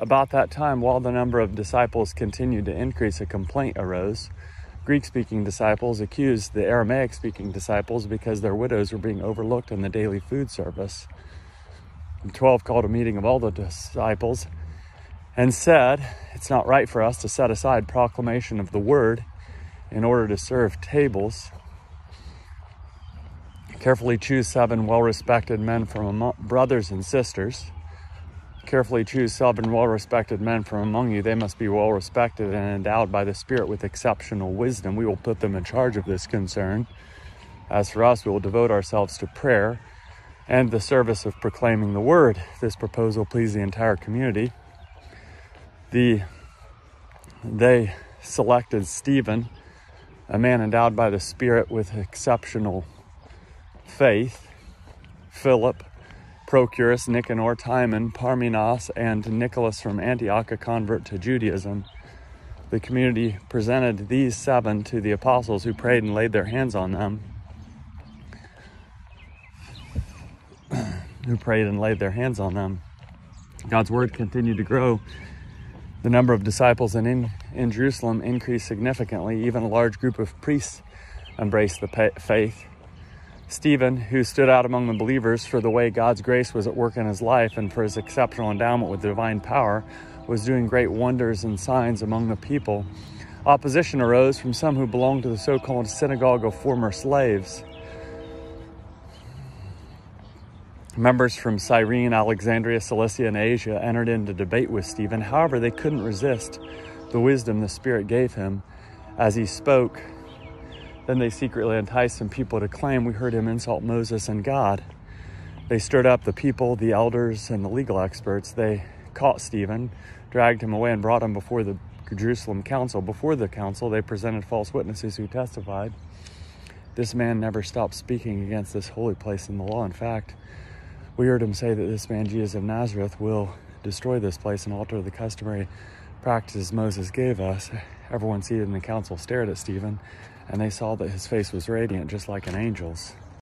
About that time, while the number of disciples continued to increase, a complaint arose. Greek speaking disciples accused the Aramaic speaking disciples because their widows were being overlooked in the daily food service. The twelve called a meeting of all the disciples and said, It's not right for us to set aside proclamation of the word in order to serve tables. Carefully choose seven well respected men from among brothers and sisters Carefully choose seven well respected men from among you. They must be well respected and endowed by the Spirit with exceptional wisdom. We will put them in charge of this concern. As for us, we will devote ourselves to prayer and the service of proclaiming the word. This proposal pleased the entire community. The, they selected Stephen, a man endowed by the Spirit with exceptional faith, Philip, Prochorus, Nicanor, Timon, Parmenas, and Nicholas from Antioch, a convert to Judaism. The community presented these seven to the apostles who prayed and laid their hands on them. who prayed and laid their hands on them. God's word continued to grow. The number of disciples in, in Jerusalem increased significantly. Even a large group of priests embraced the faith. Stephen, who stood out among the believers for the way God's grace was at work in his life and for his exceptional endowment with divine power, was doing great wonders and signs among the people. Opposition arose from some who belonged to the so called synagogue of former slaves. Members from Cyrene, Alexandria, Cilicia, and Asia entered into debate with Stephen. However, they couldn't resist the wisdom the Spirit gave him as he spoke then they secretly enticed some people to claim we heard him insult Moses and God. They stirred up the people, the elders, and the legal experts. They caught Stephen, dragged him away, and brought him before the Jerusalem council. Before the council, they presented false witnesses who testified. This man never stopped speaking against this holy place in the law. In fact, we heard him say that this man, Jesus of Nazareth, will destroy this place and alter the customary practices Moses gave us. Everyone seated in the council stared at Stephen and they saw that his face was radiant, just like an angel's.